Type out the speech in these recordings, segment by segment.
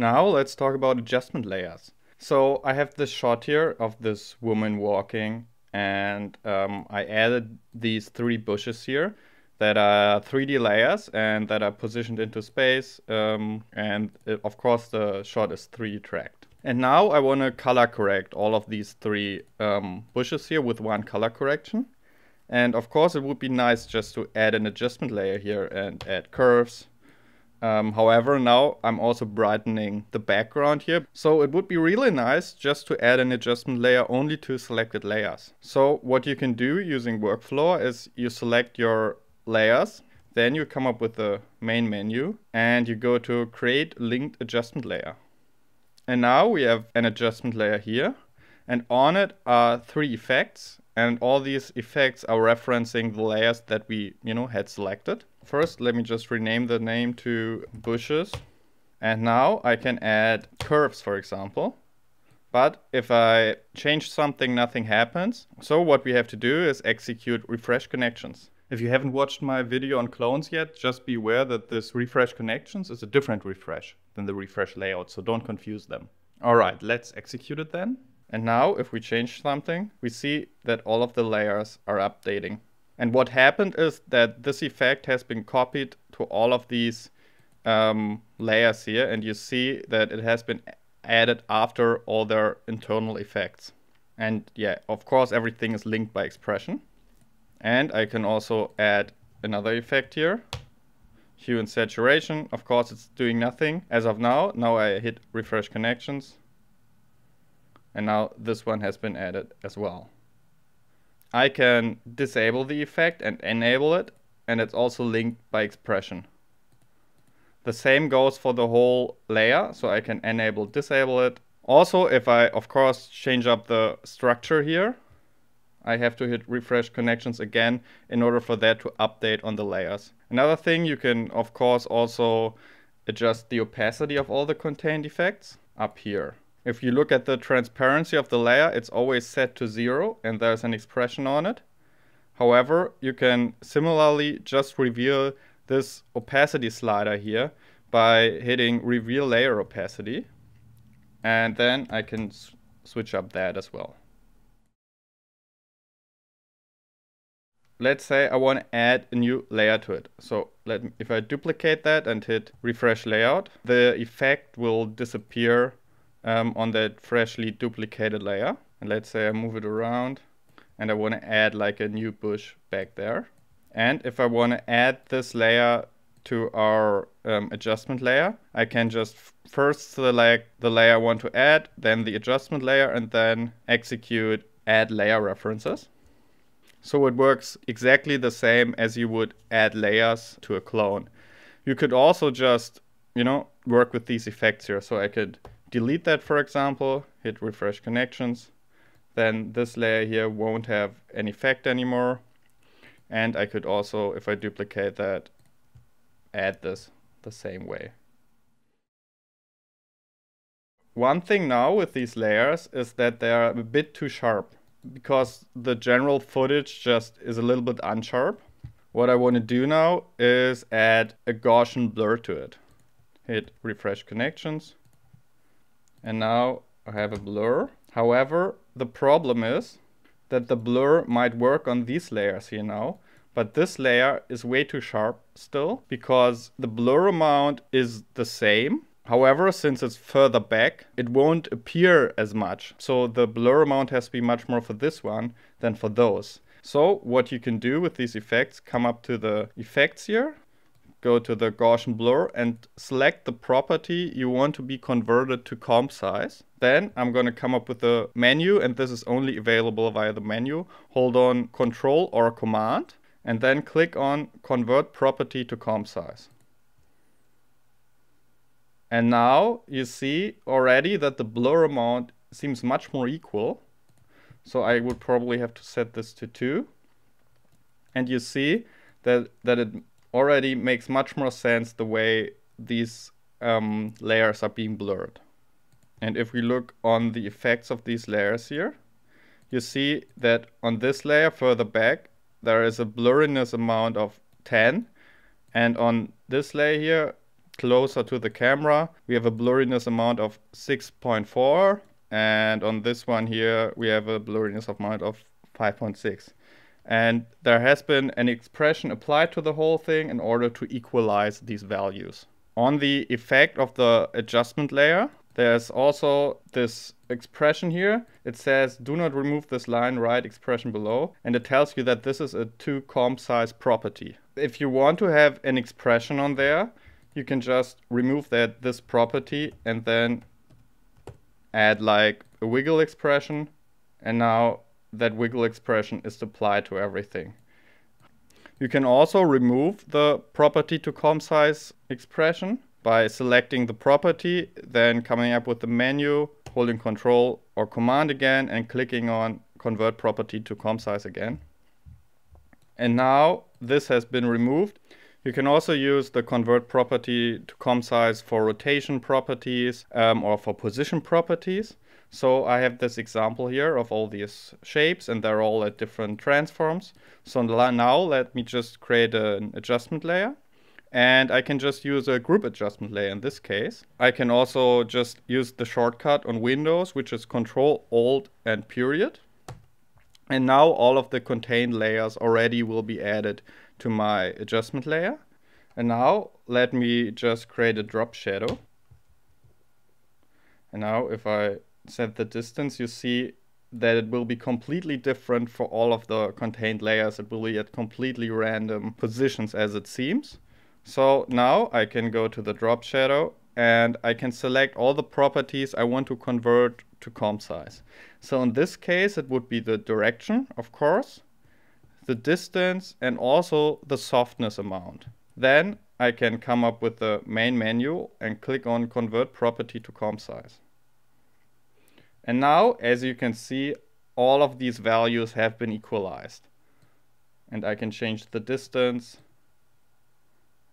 Now let's talk about adjustment layers. So I have this shot here of this woman walking and um, I added these three bushes here that are 3D layers and that are positioned into space um, and it, of course the shot is 3D tracked. And now I want to color correct all of these three um, bushes here with one color correction. And of course it would be nice just to add an adjustment layer here and add curves. Um, however, now I'm also brightening the background here. So it would be really nice just to add an adjustment layer only to selected layers. So what you can do using Workflower is you select your layers, then you come up with the main menu and you go to create linked adjustment layer. And now we have an adjustment layer here and on it are three effects and all these effects are referencing the layers that we, you know, had selected. First, let me just rename the name to bushes. And now I can add curves, for example. But if I change something, nothing happens. So what we have to do is execute refresh connections. If you haven't watched my video on clones yet, just be aware that this refresh connections is a different refresh than the refresh layout, so don't confuse them. All right, let's execute it then. And now if we change something, we see that all of the layers are updating. And what happened is that this effect has been copied to all of these um, layers here, and you see that it has been added after all their internal effects. And yeah, of course, everything is linked by expression. And I can also add another effect here. Hue and saturation. Of course, it's doing nothing as of now. Now I hit refresh connections. And now this one has been added as well. I can disable the effect and enable it. And it's also linked by expression. The same goes for the whole layer. So I can enable, disable it. Also, if I, of course, change up the structure here, I have to hit refresh connections again in order for that to update on the layers. Another thing, you can of course also adjust the opacity of all the contained effects up here. If you look at the transparency of the layer, it's always set to zero and there's an expression on it. However, you can similarly just reveal this opacity slider here by hitting reveal layer opacity. And then I can switch up that as well. let's say I want to add a new layer to it. So let if I duplicate that and hit refresh layout, the effect will disappear um, on that freshly duplicated layer. And let's say I move it around and I want to add like a new bush back there. And if I want to add this layer to our um, adjustment layer, I can just first select the layer I want to add, then the adjustment layer, and then execute add layer references. So it works exactly the same as you would add layers to a clone. You could also just, you know, work with these effects here. So I could delete that, for example, hit refresh connections. Then this layer here won't have an effect anymore. And I could also, if I duplicate that, add this the same way. One thing now with these layers is that they are a bit too sharp because the general footage just is a little bit unsharp. What I want to do now is add a Gaussian blur to it. Hit refresh connections. And now I have a blur. However, the problem is that the blur might work on these layers here now. But this layer is way too sharp still because the blur amount is the same However, since it's further back, it won't appear as much. So the blur amount has to be much more for this one than for those. So what you can do with these effects, come up to the effects here, go to the Gaussian blur and select the property you want to be converted to comp size. Then I'm going to come up with a menu and this is only available via the menu. Hold on control or command and then click on convert property to comp size. And now you see already that the blur amount seems much more equal. So I would probably have to set this to 2. And you see that, that it already makes much more sense the way these um, layers are being blurred. And if we look on the effects of these layers here, you see that on this layer further back, there is a blurriness amount of 10. And on this layer here, closer to the camera, we have a blurriness amount of 6.4. And on this one here, we have a blurriness amount of 5.6. And there has been an expression applied to the whole thing in order to equalize these values. On the effect of the adjustment layer, there's also this expression here. It says, do not remove this line right expression below. And it tells you that this is a two comp size property. If you want to have an expression on there, you can just remove that this property and then add like a wiggle expression. And now that wiggle expression is applied to everything. You can also remove the property to comp size expression by selecting the property, then coming up with the menu, holding control or command again and clicking on convert property to comp size again. And now this has been removed. You can also use the convert property to comp size for rotation properties um, or for position properties. So I have this example here of all these shapes and they're all at different transforms. So now let me just create an adjustment layer and I can just use a group adjustment layer in this case. I can also just use the shortcut on Windows, which is Control Alt and period. And now all of the contained layers already will be added to my adjustment layer. And now let me just create a drop shadow. And now if I set the distance, you see that it will be completely different for all of the contained layers. It will be at completely random positions as it seems. So now I can go to the drop shadow and I can select all the properties I want to convert to comp size. So in this case, it would be the direction, of course, the distance, and also the softness amount. Then I can come up with the main menu and click on convert property to comp size. And now, as you can see, all of these values have been equalized. And I can change the distance,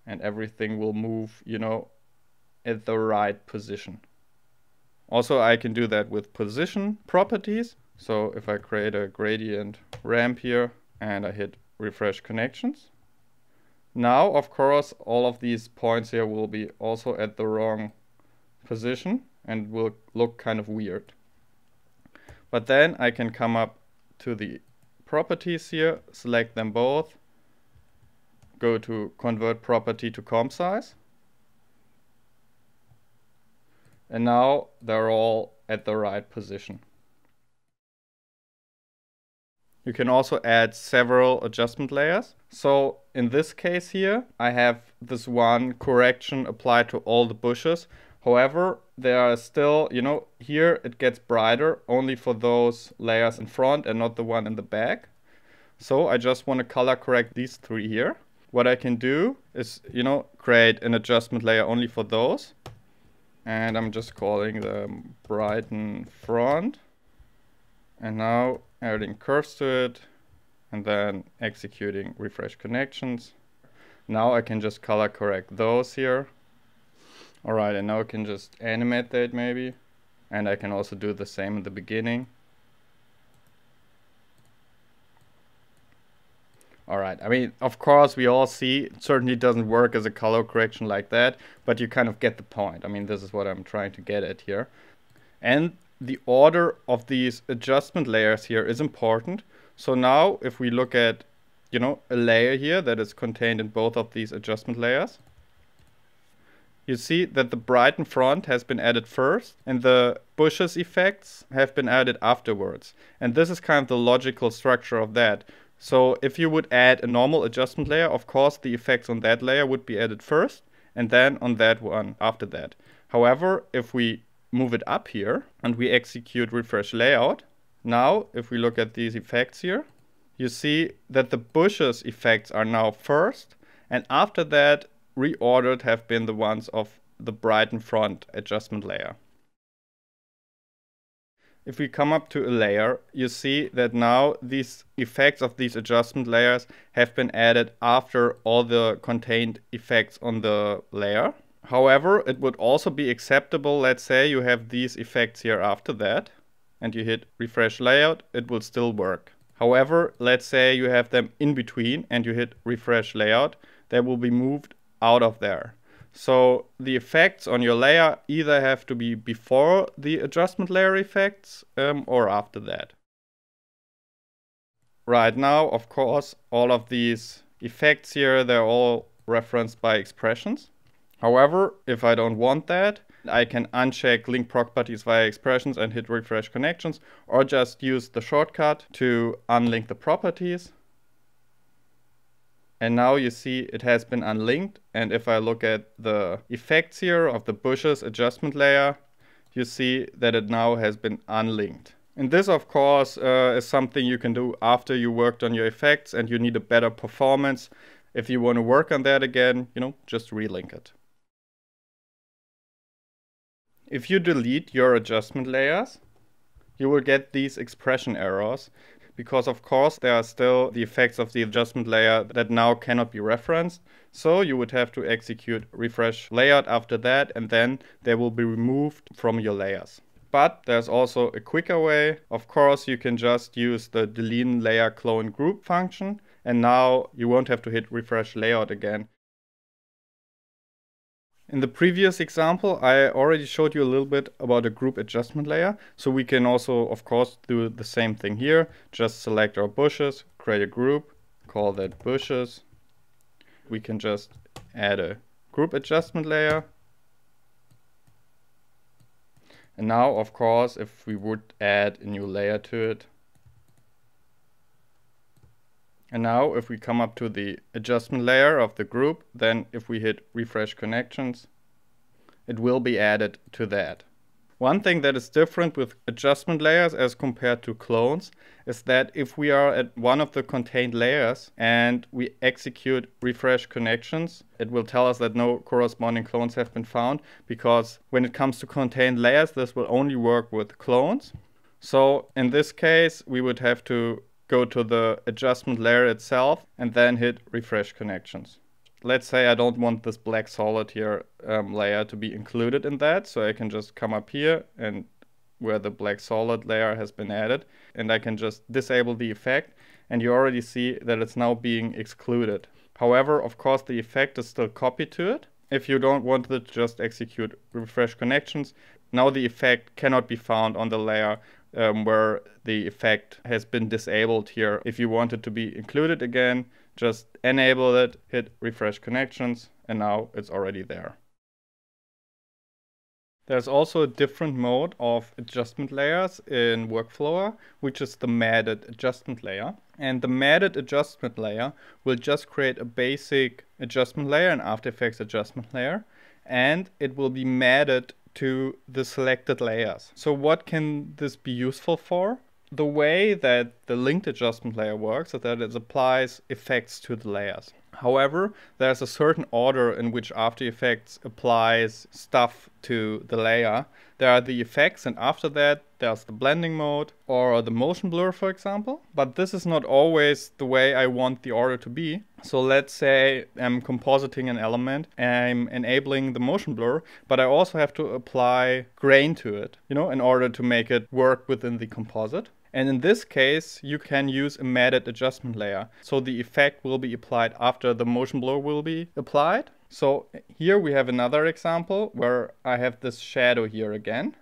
and everything will move, you know, at the right position. Also, I can do that with position properties. So if I create a gradient ramp here and I hit refresh connections, now, of course, all of these points here will be also at the wrong position and will look kind of weird. But then I can come up to the properties here, select them both, go to convert property to comp size. And now they're all at the right position. You can also add several adjustment layers. So in this case here, I have this one correction applied to all the bushes. However, there are still, you know, here it gets brighter only for those layers in front and not the one in the back. So I just want to color correct these three here what I can do is, you know, create an adjustment layer only for those. And I'm just calling them brighten front. And now adding curves to it and then executing refresh connections. Now I can just color correct those here. Alright, and now I can just animate that maybe. And I can also do the same in the beginning. All right. I mean, of course, we all see it certainly doesn't work as a color correction like that, but you kind of get the point. I mean, this is what I'm trying to get at here. And the order of these adjustment layers here is important. So now if we look at, you know, a layer here that is contained in both of these adjustment layers, you see that the brighten front has been added first and the bushes effects have been added afterwards. And this is kind of the logical structure of that. So if you would add a normal adjustment layer, of course the effects on that layer would be added first and then on that one after that. However, if we move it up here and we execute refresh layout, now if we look at these effects here, you see that the bushes effects are now first and after that reordered have been the ones of the brighten front adjustment layer. If we come up to a layer, you see that now these effects of these adjustment layers have been added after all the contained effects on the layer. However, it would also be acceptable, let's say you have these effects here after that, and you hit refresh layout, it will still work. However, let's say you have them in between and you hit refresh layout, they will be moved out of there. So the effects on your layer either have to be before the adjustment layer effects um, or after that. Right now, of course, all of these effects here, they're all referenced by expressions. However, if I don't want that, I can uncheck link properties via expressions and hit refresh connections or just use the shortcut to unlink the properties. And now you see it has been unlinked. And if I look at the effects here of the bushes adjustment layer, you see that it now has been unlinked. And this, of course, uh, is something you can do after you worked on your effects and you need a better performance. If you want to work on that again, you know, just relink it. If you delete your adjustment layers, you will get these expression errors because of course there are still the effects of the adjustment layer that now cannot be referenced. So you would have to execute refresh layout after that and then they will be removed from your layers. But there's also a quicker way. Of course, you can just use the delete layer clone group function and now you won't have to hit refresh layout again. In the previous example, I already showed you a little bit about a group adjustment layer. So we can also, of course, do the same thing here. Just select our bushes, create a group, call that bushes. We can just add a group adjustment layer. And now, of course, if we would add a new layer to it, and now if we come up to the adjustment layer of the group, then if we hit refresh connections, it will be added to that. One thing that is different with adjustment layers as compared to clones is that if we are at one of the contained layers and we execute refresh connections, it will tell us that no corresponding clones have been found because when it comes to contained layers, this will only work with clones. So in this case, we would have to go to the adjustment layer itself and then hit refresh connections. Let's say I don't want this black solid here um, layer to be included in that. So I can just come up here and where the black solid layer has been added and I can just disable the effect and you already see that it's now being excluded. However, of course, the effect is still copied to it. If you don't want it to just execute refresh connections, now the effect cannot be found on the layer um, where the effect has been disabled here. If you want it to be included again, just enable it, hit refresh connections, and now it's already there. There's also a different mode of adjustment layers in Workflower, which is the matted adjustment layer. And the matted adjustment layer will just create a basic adjustment layer, an After Effects adjustment layer, and it will be matted to the selected layers. So what can this be useful for? The way that the linked adjustment layer works is that it applies effects to the layers. However, there's a certain order in which After Effects applies stuff to the layer. There are the effects and after that there's the blending mode or the motion blur for example. But this is not always the way I want the order to be. So let's say I'm compositing an element, I'm enabling the motion blur, but I also have to apply grain to it, you know, in order to make it work within the composite. And in this case, you can use a matted adjustment layer. So the effect will be applied after the motion blur will be applied. So here we have another example where I have this shadow here again.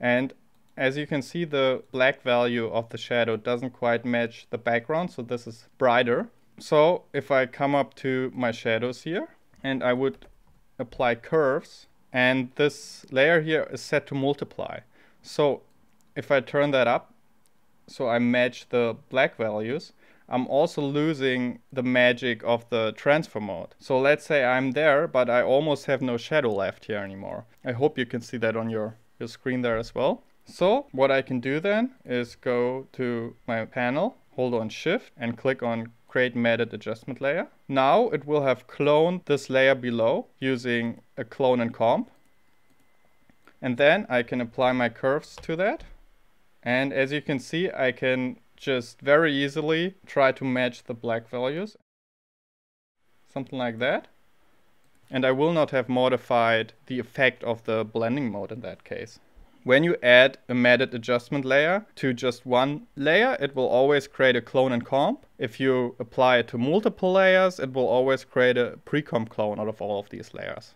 And as you can see, the black value of the shadow doesn't quite match the background. So this is brighter. So if I come up to my shadows here and I would apply curves and this layer here is set to multiply. So if I turn that up, so I match the black values, I'm also losing the magic of the transfer mode. So let's say I'm there, but I almost have no shadow left here anymore. I hope you can see that on your, your screen there as well. So what I can do then is go to my panel, hold on shift and click on create matted adjustment layer. Now it will have cloned this layer below using a clone and comp. And then I can apply my curves to that. And as you can see, I can just very easily try to match the black values. Something like that. And I will not have modified the effect of the blending mode in that case. When you add a matted adjustment layer to just one layer, it will always create a clone and comp. If you apply it to multiple layers, it will always create a pre-comp clone out of all of these layers.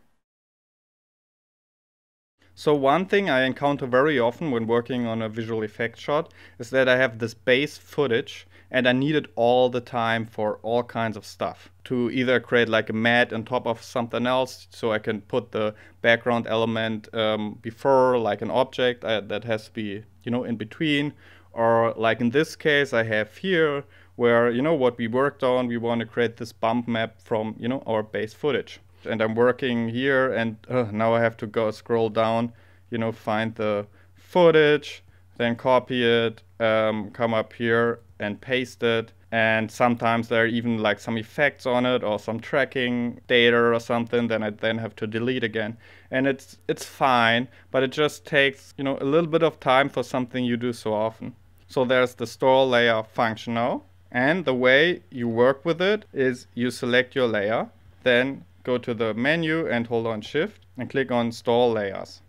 So one thing I encounter very often when working on a visual effect shot is that I have this base footage and I need it all the time for all kinds of stuff. To either create like a matte on top of something else so I can put the background element um, before like an object uh, that has to be, you know, in between. Or like in this case I have here where, you know, what we worked on, we want to create this bump map from, you know, our base footage and I'm working here and uh, now I have to go scroll down, you know, find the footage, then copy it, um, come up here and paste it. And sometimes there are even like some effects on it or some tracking data or something. Then I then have to delete again. And it's it's fine, but it just takes you know a little bit of time for something you do so often. So there's the store layer function now. And the way you work with it is you select your layer, then go to the menu and hold on shift and click on store layers.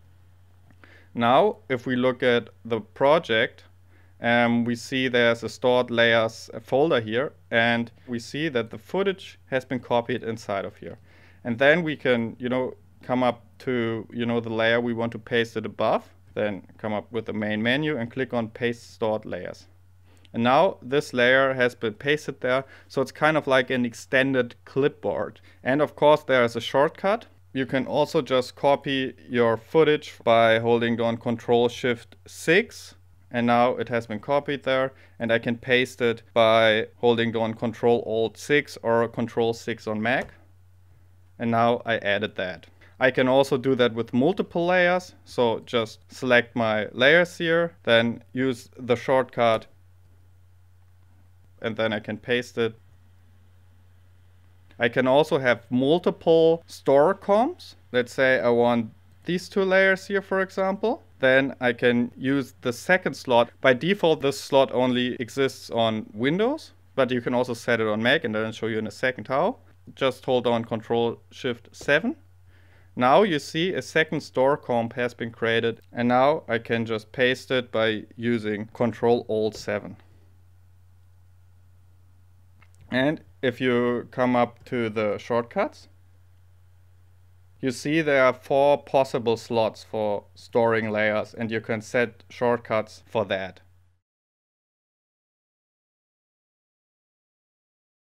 Now, if we look at the project, um, we see there's a stored layers folder here and we see that the footage has been copied inside of here. And then we can, you know, come up to, you know, the layer we want to paste it above, then come up with the main menu and click on paste stored layers. And now this layer has been pasted there, so it's kind of like an extended clipboard. And of course there is a shortcut. You can also just copy your footage by holding down Control Shift 6 and now it has been copied there and I can paste it by holding down Control Alt 6 or Control 6 on Mac and now I added that. I can also do that with multiple layers so just select my layers here then use the shortcut and then I can paste it. I can also have multiple store comps. Let's say I want these two layers here, for example. Then I can use the second slot. By default, this slot only exists on Windows, but you can also set it on Mac, and I'll show you in a second how. Just hold on Control Shift 7. Now you see a second store comp has been created, and now I can just paste it by using Control Alt 7. And if you come up to the shortcuts, you see there are four possible slots for storing layers and you can set shortcuts for that.